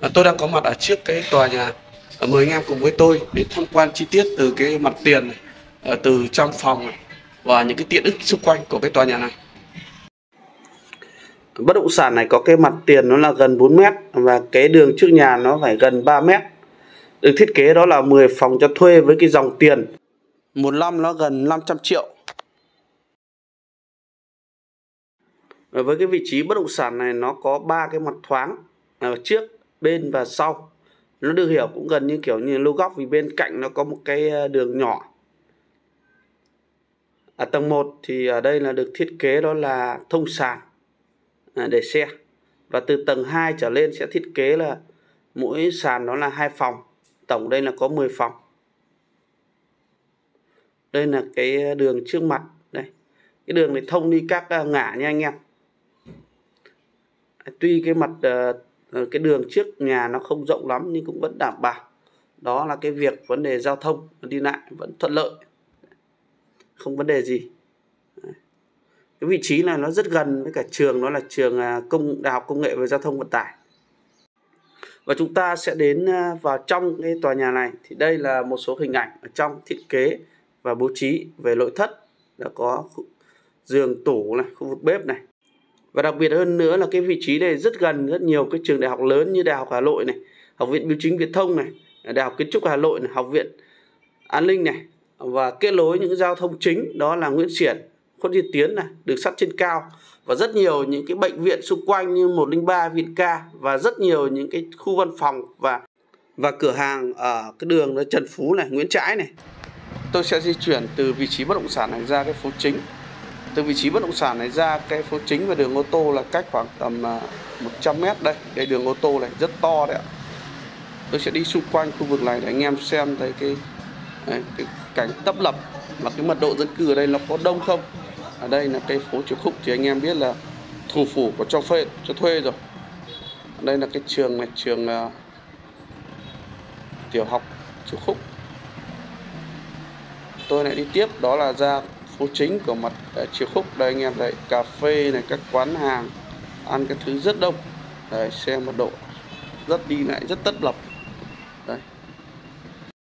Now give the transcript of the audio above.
À, tôi đang có mặt ở trước cái tòa nhà à, mời anh em cùng với tôi để tham quan chi tiết từ cái mặt tiền này, à, từ trong phòng này, và những cái tiện ích xung quanh của cái tòa nhà này. Bất động sản này có cái mặt tiền nó là gần 4 mét và cái đường trước nhà nó phải gần 3 mét. Được thiết kế đó là 10 phòng cho thuê với cái dòng tiền. Một năm nó gần 500 triệu. Và với cái vị trí bất động sản này nó có ba cái mặt thoáng ở trước bên và sau. Nó được hiểu cũng gần như kiểu như lô góc vì bên cạnh nó có một cái ờ, đường nhỏ. Ở tầng 1 thì ở đây là được thiết kế đó là thông sàn à, để xe. Và từ tầng 2 trở lên sẽ thiết kế là mỗi sàn đó là hai phòng, tổng đây là có 10 phòng. Đây là cái ờ, đường trước mặt, đây. Cái đường này thông đi các ờ, ngã nha anh em. Tuy cái mặt Ờ, cái đường trước nhà nó không rộng lắm nhưng cũng vẫn đảm bảo. Đó là cái việc vấn đề giao thông, đi lại vẫn thuận lợi. Không vấn đề gì. Cái vị trí này nó rất gần với cả trường, nó là trường à, công, đại học công nghệ về giao thông vận tải. Và chúng ta sẽ đến à, vào trong cái tòa nhà này. Thì đây là một số hình ảnh ở trong thiết kế và bố trí về nội thất. Đã có giường tủ này, khu vực bếp này và đặc biệt hơn nữa là cái vị trí này rất gần rất nhiều cái trường đại học lớn như đại học Hà Nội này học viện Bưu chính Viễn thông này đại học kiến trúc Hà Nội này học viện An ninh này và kết nối những giao thông chính đó là Nguyễn Xiển, Khuất Duy Tiến này, đường sắt trên cao và rất nhiều những cái bệnh viện xung quanh như 103 Viện Ca và rất nhiều những cái khu văn phòng và và cửa hàng ở cái đường đó Trần Phú này, Nguyễn Trãi này. Tôi sẽ di chuyển từ vị trí bất động sản này ra cái phố chính. Từ vị trí bất động sản này ra cái phố chính và đường ô tô là cách khoảng tầm 100 à, mét đây. Đây đường ô tô này rất to đấy ạ. Tôi sẽ đi xung quanh khu vực này để anh em xem thấy cái, đấy, cái cảnh tấp lập và cái mật độ dân cư ở đây nó có đông không ở đây là cái phố Triều Khúc thì anh em biết là thủ phủ của cho thuê cho thuê rồi đây là cái trường này trường uh, tiểu học Triều Khúc tôi lại đi tiếp đó là ra phố chính của mặt ờ, chiều khúc đây anh em. Đấy, cà phê này, các quán hàng, ăn cái thứ rất đông. Đấy xe mật độ rất đi lại, rất tấp lập. Đấy.